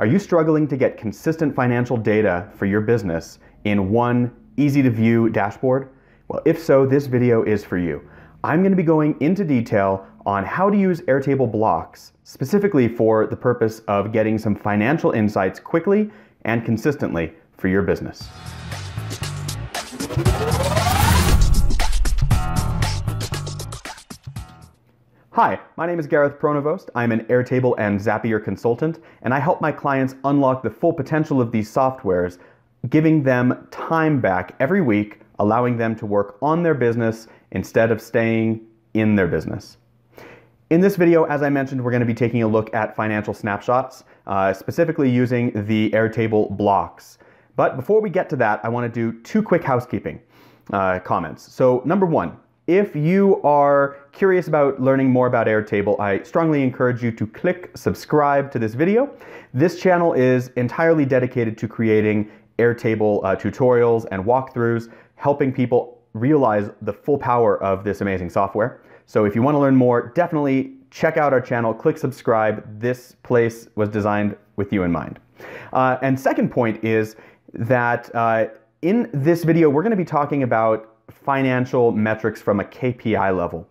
Are you struggling to get consistent financial data for your business in one easy to view dashboard? Well, if so, this video is for you. I'm going to be going into detail on how to use Airtable blocks, specifically for the purpose of getting some financial insights quickly and consistently for your business. Hi, my name is Gareth Pronovost. I'm an Airtable and Zapier consultant, and I help my clients unlock the full potential of these softwares, giving them time back every week, allowing them to work on their business instead of staying in their business. In this video, as I mentioned, we're going to be taking a look at financial snapshots, uh, specifically using the Airtable blocks. But before we get to that, I want to do two quick housekeeping uh, comments. So, number one, if you are curious about learning more about Airtable, I strongly encourage you to click subscribe to this video. This channel is entirely dedicated to creating Airtable uh, tutorials and walkthroughs, helping people realize the full power of this amazing software. So if you want to learn more, definitely check out our channel, click subscribe. This place was designed with you in mind. Uh, and second point is that uh, in this video, we're going to be talking about financial metrics from a KPI level.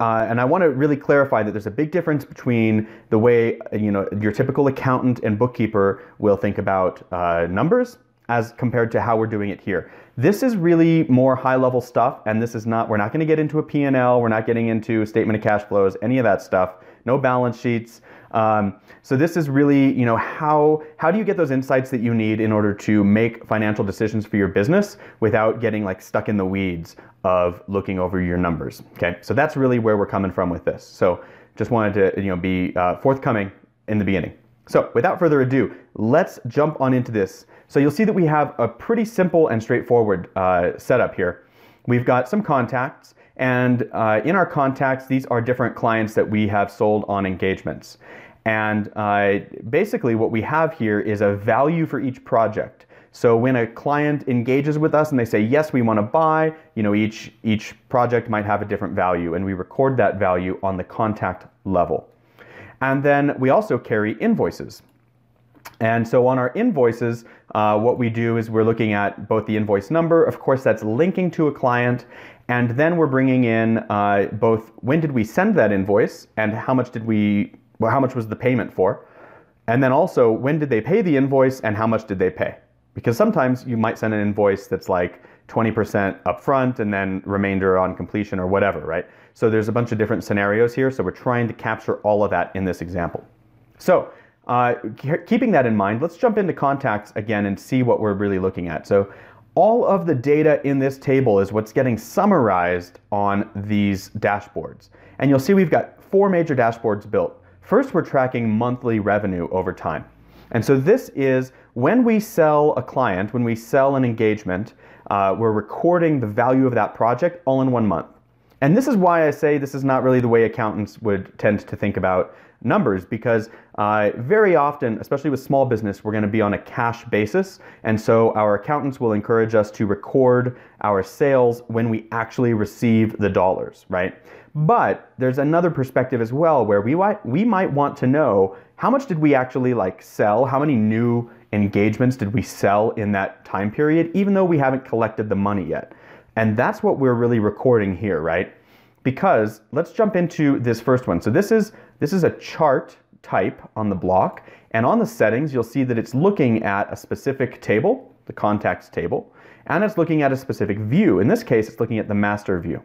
Uh, and I want to really clarify that there's a big difference between the way you know your typical accountant and bookkeeper will think about uh, numbers as compared to how we're doing it here. This is really more high level stuff and this is not we're not going to get into a P&L, we're not getting into statement of cash flows, any of that stuff. No balance sheets. Um, so this is really, you know, how how do you get those insights that you need in order to make financial decisions for your business without getting like stuck in the weeds of looking over your numbers? Okay, so that's really where we're coming from with this. So just wanted to, you know, be uh, forthcoming in the beginning. So without further ado, let's jump on into this. So you'll see that we have a pretty simple and straightforward uh, setup here. We've got some contacts, and uh, in our contacts, these are different clients that we have sold on engagements. And uh, basically what we have here is a value for each project. So when a client engages with us and they say, yes, we want to buy, you know, each, each project might have a different value and we record that value on the contact level. And then we also carry invoices. And so on our invoices, uh, what we do is we're looking at both the invoice number, of course that's linking to a client, and then we're bringing in uh, both when did we send that invoice and how much did we well, how much was the payment for? And then also, when did they pay the invoice and how much did they pay? Because sometimes you might send an invoice that's like 20% upfront and then remainder on completion or whatever, right? So there's a bunch of different scenarios here. So we're trying to capture all of that in this example. So uh, keeping that in mind, let's jump into contacts again and see what we're really looking at. So all of the data in this table is what's getting summarized on these dashboards. And you'll see we've got four major dashboards built. First, we're tracking monthly revenue over time. And so this is when we sell a client, when we sell an engagement, uh, we're recording the value of that project all in one month. And this is why I say this is not really the way accountants would tend to think about numbers because uh, very often, especially with small business, we're going to be on a cash basis. And so our accountants will encourage us to record our sales when we actually receive the dollars, right? But there's another perspective as well where we we might want to know how much did we actually like sell? How many new engagements did we sell in that time period, even though we haven't collected the money yet? And that's what we're really recording here, right? Because let's jump into this first one. So this is this is a chart type on the block, and on the settings, you'll see that it's looking at a specific table, the contacts table, and it's looking at a specific view. In this case, it's looking at the master view.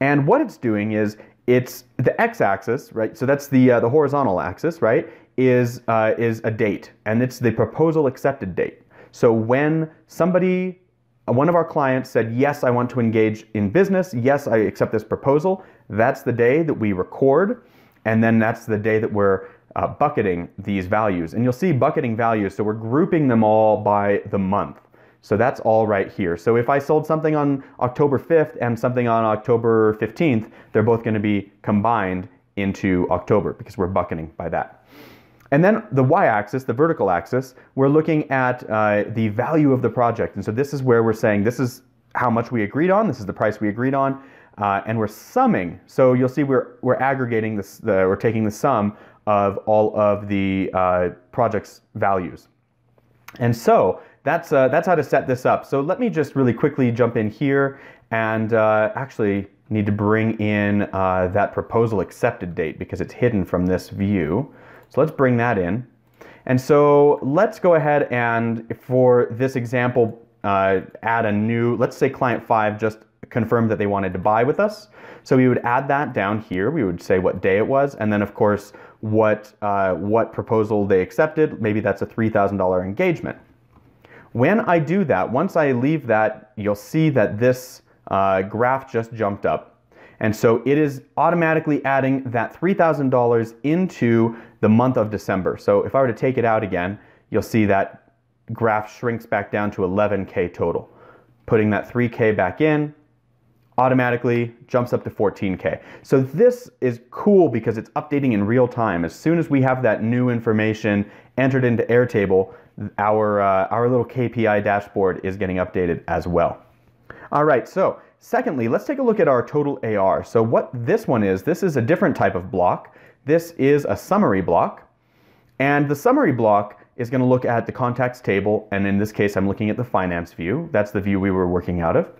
And what it's doing is it's the x-axis, right? So that's the uh, the horizontal axis, right? Is uh, is a date, and it's the proposal accepted date. So when somebody, one of our clients said, "Yes, I want to engage in business. Yes, I accept this proposal," that's the day that we record and then that's the day that we're uh, bucketing these values. And you'll see bucketing values, so we're grouping them all by the month. So that's all right here. So if I sold something on October 5th and something on October 15th, they're both going to be combined into October because we're bucketing by that. And then the y-axis, the vertical axis, we're looking at uh, the value of the project. And so this is where we're saying this is how much we agreed on, this is the price we agreed on, uh, and we're summing. So you'll see we're, we're aggregating this, the, we're taking the sum of all of the uh, project's values. And so that's, uh, that's how to set this up. So let me just really quickly jump in here and uh, actually need to bring in uh, that proposal accepted date because it's hidden from this view. So let's bring that in. And so let's go ahead and for this example, uh, add a new, let's say client five just confirmed that they wanted to buy with us. So we would add that down here. We would say what day it was, and then of course what uh, what proposal they accepted. Maybe that's a three thousand dollar engagement. When I do that, once I leave that, you'll see that this uh, graph just jumped up. And so it is automatically adding that $3,000 into the month of December. So if I were to take it out again, you'll see that graph shrinks back down to 11K total. Putting that 3K back in, automatically jumps up to 14K. So this is cool because it's updating in real time. As soon as we have that new information entered into Airtable, our, uh, our little KPI dashboard is getting updated as well. All right, so secondly, let's take a look at our total AR. So what this one is, this is a different type of block. This is a summary block. And the summary block is going to look at the contacts table, and in this case, I'm looking at the finance view. That's the view we were working out of.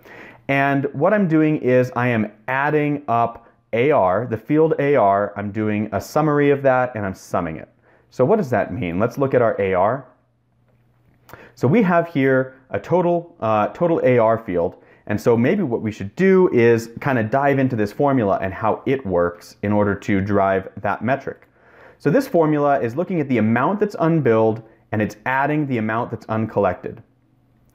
And what I'm doing is I am adding up AR, the field AR, I'm doing a summary of that, and I'm summing it. So what does that mean? Let's look at our AR. So we have here a total, uh, total AR field, and so maybe what we should do is kind of dive into this formula and how it works in order to drive that metric. So this formula is looking at the amount that's unbilled and it's adding the amount that's uncollected.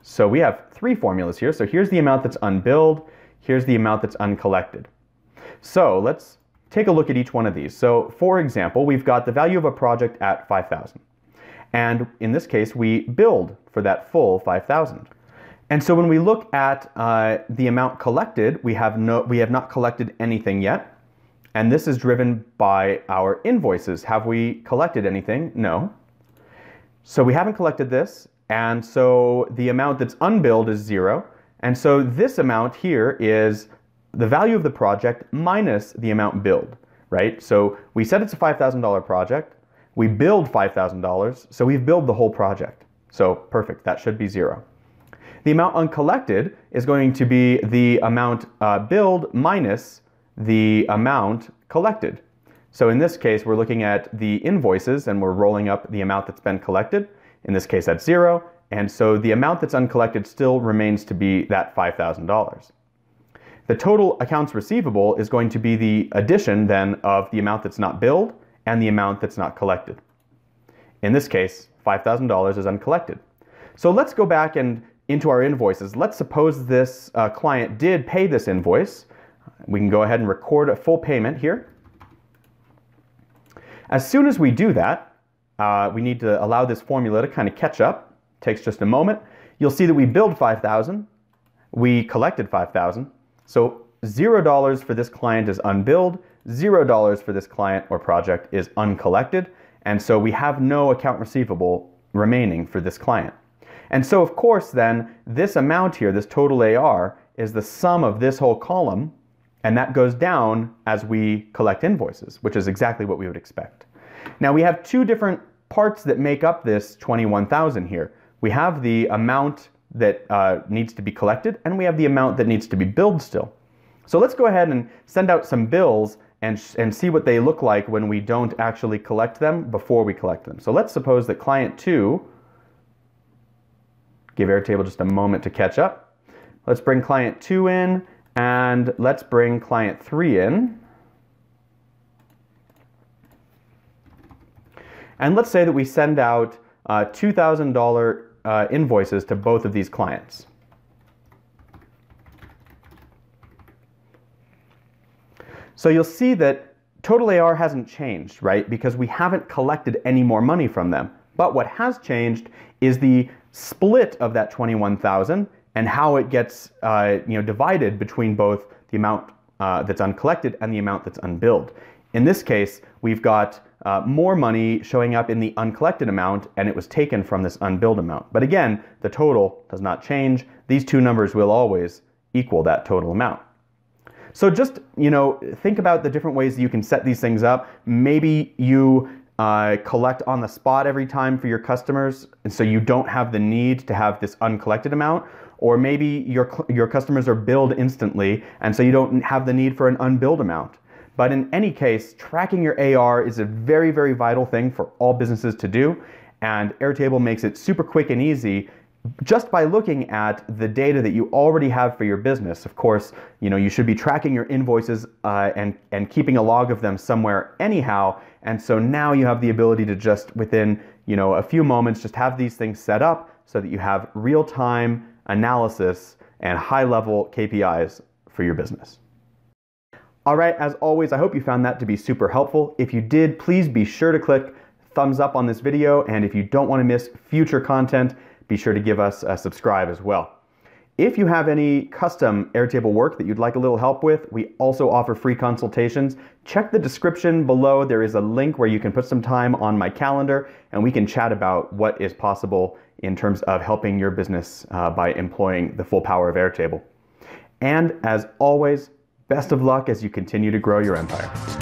So we have three formulas here. So here's the amount that's unbilled, here's the amount that's uncollected. So let's take a look at each one of these. So for example, we've got the value of a project at 5,000. And in this case, we billed for that full 5,000. And so when we look at uh, the amount collected, we have, no, we have not collected anything yet. And this is driven by our invoices. Have we collected anything? No. So we haven't collected this. And so the amount that's unbilled is zero. And so this amount here is the value of the project minus the amount billed, right? So we said it's a $5,000 project. We billed $5,000. So we've billed the whole project. So perfect. That should be zero. The amount uncollected is going to be the amount uh, billed minus the amount collected. So in this case, we're looking at the invoices and we're rolling up the amount that's been collected. In this case, that's zero. And so the amount that's uncollected still remains to be that $5,000. The total accounts receivable is going to be the addition then of the amount that's not billed and the amount that's not collected. In this case, $5,000 is uncollected. So let's go back and into our invoices. Let's suppose this uh, client did pay this invoice. We can go ahead and record a full payment here. As soon as we do that, uh, we need to allow this formula to kind of catch up. It takes just a moment. You'll see that we billed 5,000. We collected 5,000. So $0 for this client is unbilled. $0 for this client or project is uncollected. And so we have no account receivable remaining for this client. And so of course then, this amount here, this total AR, is the sum of this whole column, and that goes down as we collect invoices, which is exactly what we would expect. Now we have two different parts that make up this 21,000 here. We have the amount that uh, needs to be collected, and we have the amount that needs to be billed still. So let's go ahead and send out some bills and, and see what they look like when we don't actually collect them before we collect them. So let's suppose that client 2 Give Airtable just a moment to catch up. Let's bring client 2 in, and let's bring client 3 in. And let's say that we send out uh, $2,000 uh, invoices to both of these clients. So you'll see that total AR hasn't changed, right? Because we haven't collected any more money from them. But what has changed is the split of that 21,000 and how it gets uh, you know, divided between both the amount uh, that's uncollected and the amount that's unbilled. In this case, we've got uh, more money showing up in the uncollected amount and it was taken from this unbilled amount. But again, the total does not change. These two numbers will always equal that total amount. So just, you know, think about the different ways you can set these things up. Maybe you uh, collect on the spot every time for your customers, and so you don't have the need to have this uncollected amount. Or maybe your, your customers are billed instantly, and so you don't have the need for an unbilled amount. But in any case, tracking your AR is a very, very vital thing for all businesses to do, and Airtable makes it super quick and easy just by looking at the data that you already have for your business, of course, you know you should be tracking your invoices uh, and and keeping a log of them somewhere anyhow. And so now you have the ability to just within you know a few moments just have these things set up so that you have real-time analysis and high-level KPIs for your business. All right, as always, I hope you found that to be super helpful. If you did, please be sure to click thumbs up on this video, and if you don't want to miss future content be sure to give us a subscribe as well. If you have any custom Airtable work that you'd like a little help with, we also offer free consultations. Check the description below. There is a link where you can put some time on my calendar and we can chat about what is possible in terms of helping your business uh, by employing the full power of Airtable. And as always, best of luck as you continue to grow your empire.